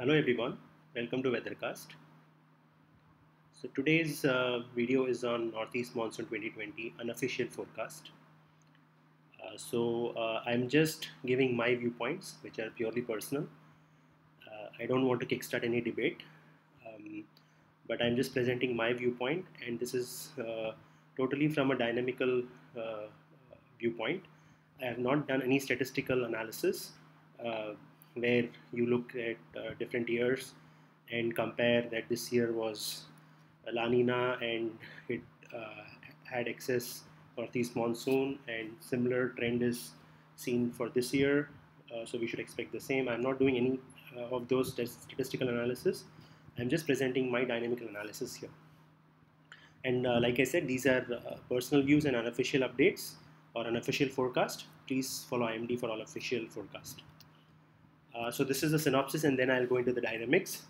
Hello everyone, welcome to Weathercast. So today's uh, video is on Northeast Monsoon 2020 unofficial forecast. Uh, so uh, I'm just giving my viewpoints, which are purely personal. Uh, I don't want to kickstart any debate, um, but I'm just presenting my viewpoint, and this is uh, totally from a dynamical uh, viewpoint. I have not done any statistical analysis where you look at uh, different years and compare that this year was La Nina and it uh, had excess northeast monsoon and similar trend is seen for this year. Uh, so we should expect the same. I'm not doing any uh, of those statistical analysis. I'm just presenting my dynamical analysis here. And uh, like i said these are uh, personal views and unofficial updates or unofficial forecast. Please follow imd for all official forecast uh, so this is the synopsis and then I'll go into the dynamics.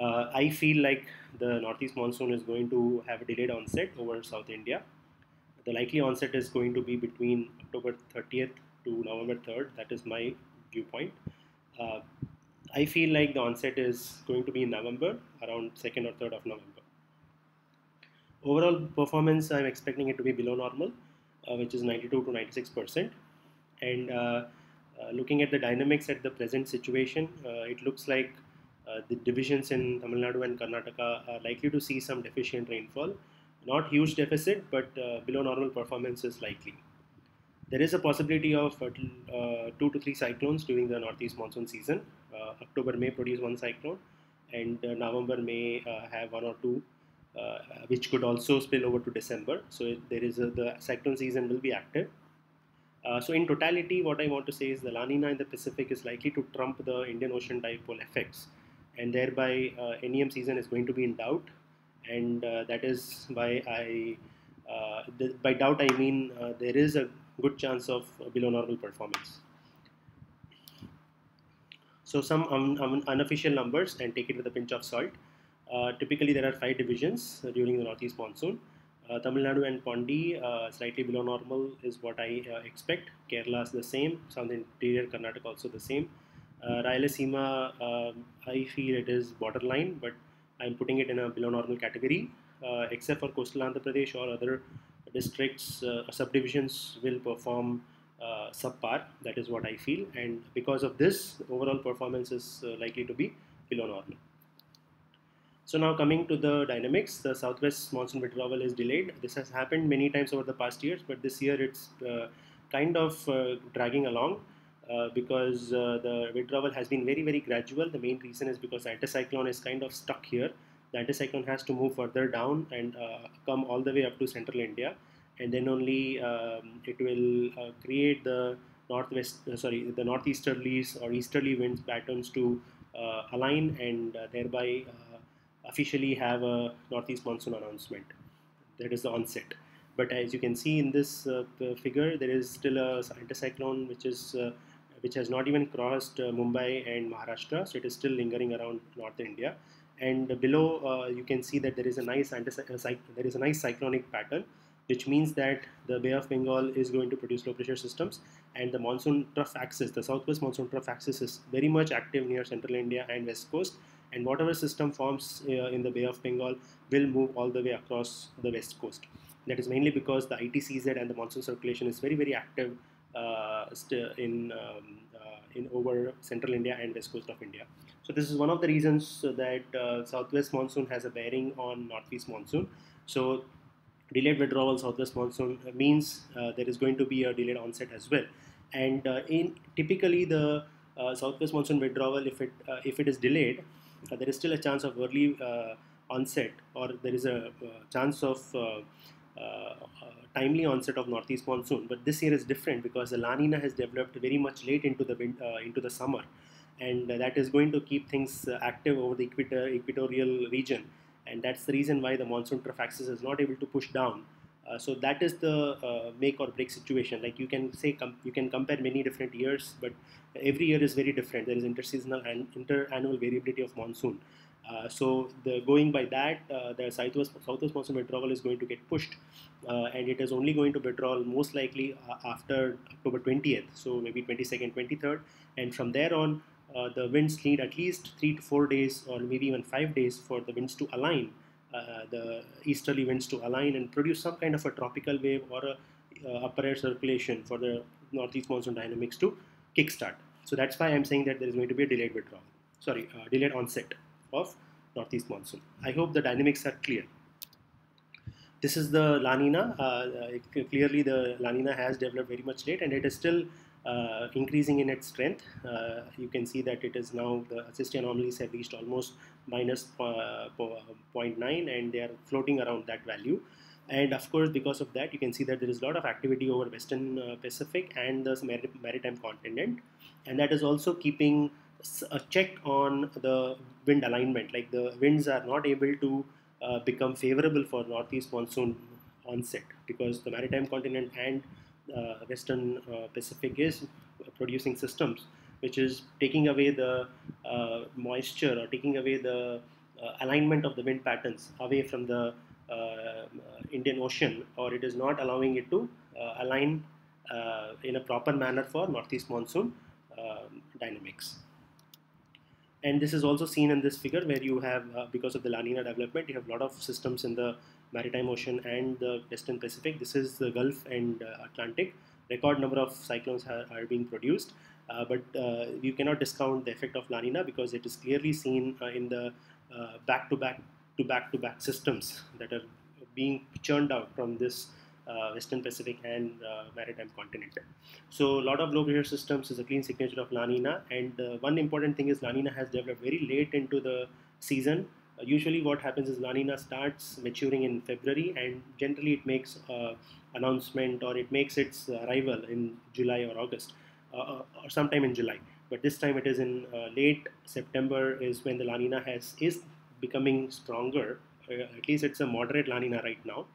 Uh, I feel like the northeast monsoon is going to have a delayed onset over South India. The likely onset is going to be between October 30th to November 3rd. That is my viewpoint. Uh, I feel like the onset is going to be in November, around 2nd or 3rd of November. Overall performance, I'm expecting it to be below normal, uh, which is 92 to 96 percent. And uh, looking at the dynamics at the present situation, uh, it looks like uh, the divisions in Tamil Nadu and Karnataka are likely to see some deficient rainfall. Not huge deficit, but below normal performance is likely. There is a possibility of two to three cyclones during the northeast monsoon season. October may produce one cyclone, and November may have one or two uh, which could also spill over to December. So there is a, the cyclone season will be active. Uh, so in totality, what I want to say is the La Nina in the Pacific is likely to trump the Indian Ocean dipole effects, and thereby uh, NEM season is going to be in doubt, and uh, that is why I, uh, the, by doubt I mean uh, there is a good chance of below normal performance. So some um, um, unofficial numbers and take it with a pinch of salt. Typically, there are five divisions during the northeast monsoon. Uh, Tamil Nadu and Pondi uh, slightly below normal is what I uh, expect. Kerala is the same. South Interior Karnataka also the same. Uh, Rayalaseema, um, I feel it is borderline, but I'm putting it in a below normal category. Uh, except for coastal Andhra Pradesh or other districts, uh, subdivisions will perform subpar. That is what I feel, and because of this, overall performance is likely to be below normal. So now coming to the dynamics, the southwest monsoon withdrawal is delayed. This has happened many times over the past years, but this year it's uh, kind of uh, dragging along uh, because uh, the withdrawal has been very, very gradual. The main reason is because the anticyclone is kind of stuck here. The anticyclone has to move further down and uh, come all the way up to central India, and then only um, it will uh, create the northwest, sorry, the northeasterlies or easterly winds patterns to align and thereby officially have a northeast monsoon announcement. That is the onset. But as you can see in this uh, figure, there is still a anticyclone which is uh, which has not even crossed uh, Mumbai and Maharashtra, so it is still lingering around North India. And below, uh, you can see that there is a nice uh, there is a nice cyclonic pattern, which means that the Bay of Bengal is going to produce low pressure systems, and the monsoon trough axis, the southwest monsoon trough axis, is very much active near central India and west coast and whatever system forms uh, in the Bay of Bengal will move all the way across the west coast. That is mainly because the ITCZ and the monsoon circulation is very very active uh, in um, uh, in over central India and west coast of India. So this is one of the reasons that uh, southwest monsoon has a bearing on northeast monsoon. So delayed withdrawal southwest monsoon means uh, there is going to be a delayed onset as well. And uh, in typically the southwest monsoon withdrawal, if it if it is delayed, uh, there is still a chance of early uh, onset or there is a uh, chance of uh, uh, uh, timely onset of northeast monsoon. But this year is different because the La Nina has developed very much late into the into the summer, and that is going to keep things active over the equator, equatorial region, and that's the reason why the monsoon trough axis is not able to push down uh, so that is the uh, make or break situation. Like you can say, you can compare many different years, but every year is very different. There is interseasonal and inter-annual variability of monsoon. Uh, so the, going by that, uh, the southwest, southwest monsoon withdrawal is going to get pushed, uh, and it is only going to withdraw most likely after October 20th. So maybe 22nd, 23rd, and from there on, the winds need at least three to four days or maybe even five days for the winds to align, the easterly winds to align and produce some kind of a tropical wave or a uh, upper air circulation for the northeast monsoon dynamics to kickstart. So that's why I'm saying that there is going to be a delayed withdrawal, sorry, uh, delayed onset of northeast monsoon. I hope the dynamics are clear. This is the La Nina. Uh, clearly, the La Nina has developed very much late, and it is still uh, increasing in its strength. Uh, you can see that it is now the SST anomalies have reached almost minus, uh, 0.9 and they are floating around that value. And of course, because of that, you can see that there is a lot of activity over Western uh, Pacific and the maritime continent, and that is also keeping a check on the wind alignment. Like the winds are not able to uh, become favorable for northeast monsoon onset because the maritime continent and western uh, Pacific is producing systems which is taking away the uh, moisture or taking away the uh, alignment of the wind patterns away from the uh, Indian Ocean or it is not allowing it to align in a proper manner for northeast monsoon dynamics. And this is also seen in this figure where you have, uh, because of the La Nina development, you have a lot of systems in the maritime ocean and the western Pacific. This is the Gulf and uh, Atlantic. Record number of cyclones are, are being produced. Uh, but uh, you cannot discount the effect of La Nina because it is clearly seen uh, in the uh, back-to-back to back-to-back systems that are being churned out from this uh, Western Pacific and uh, maritime continent. So a lot of low pressure systems is a clean signature of La Nina and uh, one important thing is La Nina has developed very late into the season. Usually what happens is La Nina starts maturing in February and generally it makes announcement or it makes its arrival in July or August or sometime in July but this time it is in uh, late September is when the La Nina has is becoming stronger. Uh, at least it's a moderate La Nina right now,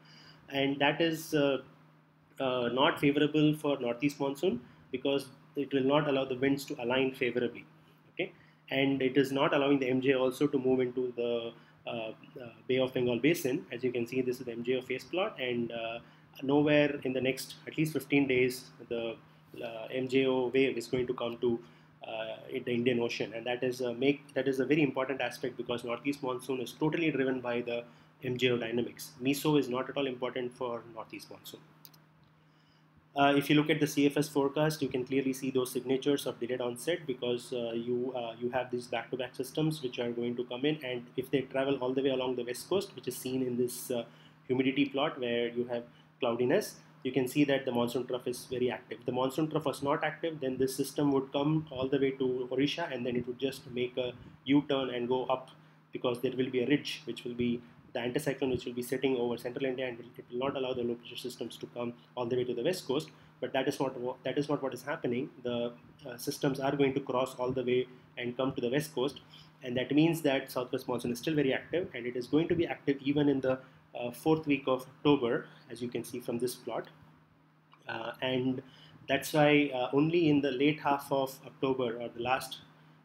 and that is uh, uh, not favorable for northeast monsoon because it will not allow the winds to align favorably. And it is not allowing the MJ also to move into the uh, uh, Bay of Bengal basin. As you can see, this is the MJO phase plot, and uh, nowhere in the next at least 15 days the MJO wave is going to come to the Indian Ocean, and that is a make that is a very important aspect because northeast monsoon is totally driven by the MJO dynamics. MESO is not at all important for northeast monsoon. Uh, if you look at the CFS forecast, you can clearly see those signatures of delayed onset because uh, you uh, you have these back-to-back systems which are going to come in, and if they travel all the way along the west coast, which is seen in this uh, humidity plot where you have cloudiness, you can see that the monsoon trough is very active. If the monsoon trough was not active, then this system would come all the way to Orissa, and then it would just make a U-turn and go up because there will be a ridge which will be the anticyclone which will be sitting over central India and it will not allow the low pressure systems to come all the way to the west coast. But that is not that is not what is happening. The uh, systems are going to cross all the way and come to the west coast, and that means that southwest monsoon is still very active, and it is going to be active even in the uh, fourth week of October, as you can see from this plot. Uh, and that's why uh, only in the late half of October or the last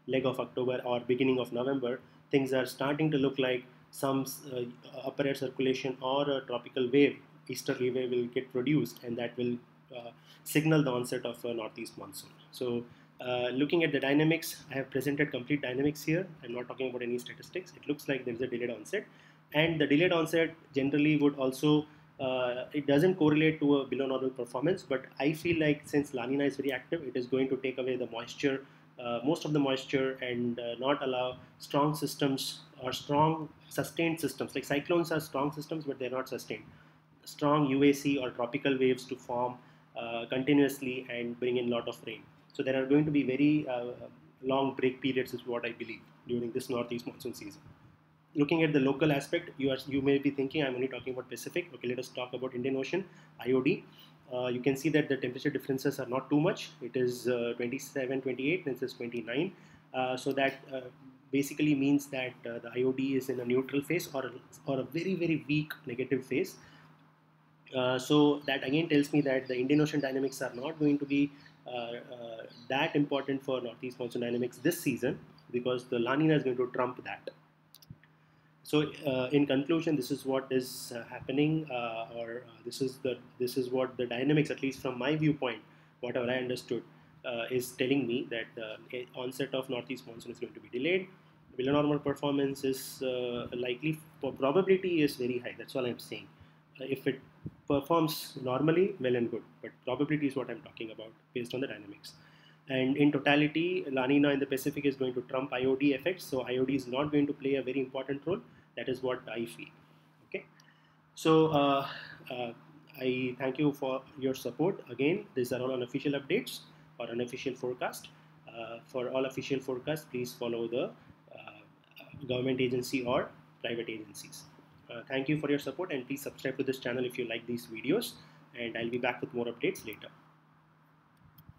leg of October or beginning of November, things are starting to look like some uh, upper air circulation or a tropical wave, easterly wave will get produced and that will uh, signal the onset of a northeast monsoon. So uh, looking at the dynamics, I have presented complete dynamics here. I'm not talking about any statistics. It looks like there's a delayed onset and the delayed onset generally would also uh, it doesn't correlate to a below normal performance but I feel like since La Nina is very active it is going to take away the moisture uh, most of the moisture and uh, not allow strong systems or strong sustained systems. Like cyclones are strong systems, but they're not sustained. Strong UAC or tropical waves to form uh, continuously and bring in a lot of rain. So there are going to be very uh, long break periods, is what I believe, during this northeast monsoon season. Looking at the local aspect, you are you may be thinking I'm only talking about Pacific. Okay, let us talk about Indian Ocean, IOD. Uh, you can see that the temperature differences are not too much. It is uh, 27, 28, this is 29. Uh, so that uh, basically means that uh, the IOD is in a neutral phase or or a very, very weak negative phase. Uh, so that again tells me that the Indian Ocean dynamics are not going to be that important for Northeast monsoon dynamics this season because the La Nina is going to trump that. So uh, in conclusion, this is what is uh, happening, uh, or uh, this is the this is what the dynamics, at least from my viewpoint, whatever I understood, uh, is telling me that the onset of northeast monsoon is going to be delayed. Below normal performance is uh, likely, probability is very high. That's all I'm saying. Uh, if it performs normally, well and good, but probability is what I'm talking about based on the dynamics. And in totality, La Nina in the Pacific is going to trump IOD effects, so IOD is not going to play a very important role. That is what I feel. Okay, so uh, uh, I thank you for your support. Again, these are all unofficial updates or unofficial forecast. Uh, for all official forecasts, please follow the government agency or private agencies. Uh, thank you for your support and please subscribe to this channel if you like these videos and I'll be back with more updates later.